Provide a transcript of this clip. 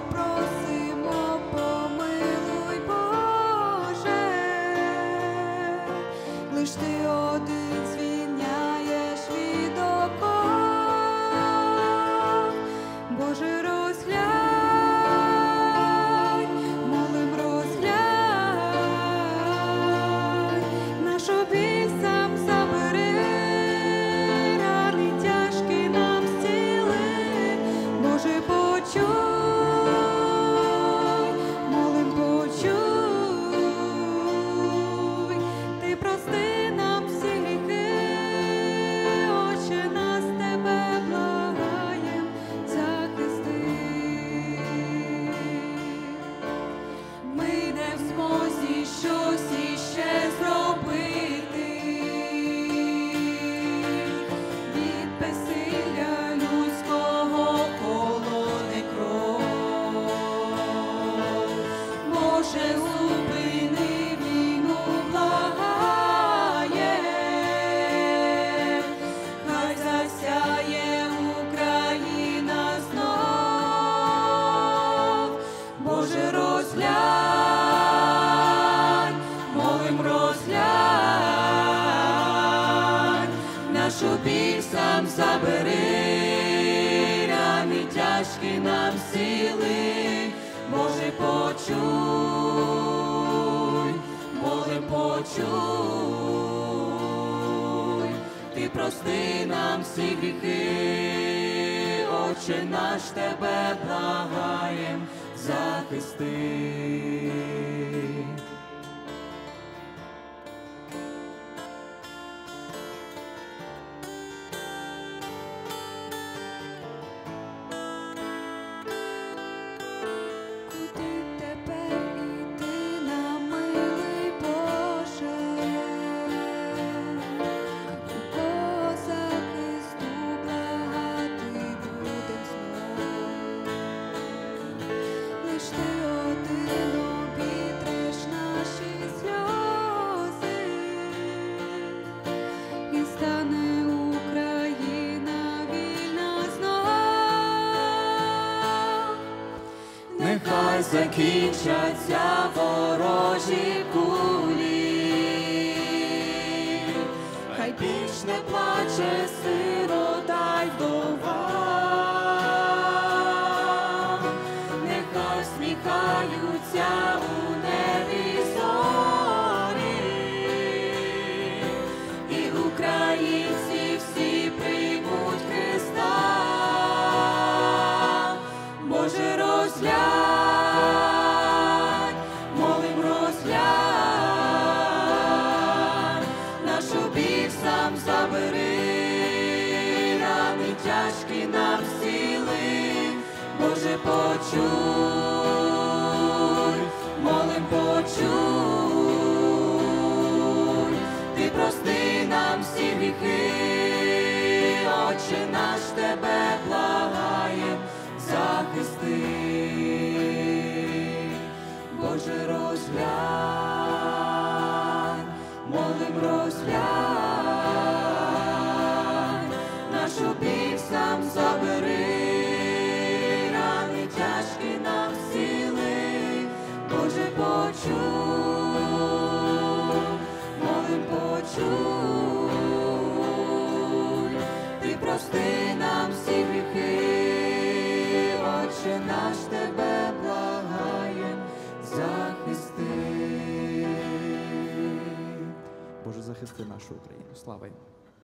просимо, помилуй, Боже, лиш ти один звільняєш тяжкі нам сіли, Боже, почуй, Боже почуй, ти прости нам всі гріхи, Отче наш тебе благаєм, захисти. Нехай закінчаться ворожі кулі, хай більш не плаче сирота й вдова, тяжкі нам сіли, Боже, почуй, молим почуй, ти прости нам всі гріхи, Отче наш тебе благає, захисти, Боже, розглянь, молим розглянь, нашу біль сам забери, рани тяжкі нам сіли, Боже, почуй, молим почуй, ти прости нам всі гріхи, Отче наш тебе благає, захисти. Боже, захисти нашу Україну. Слава йому.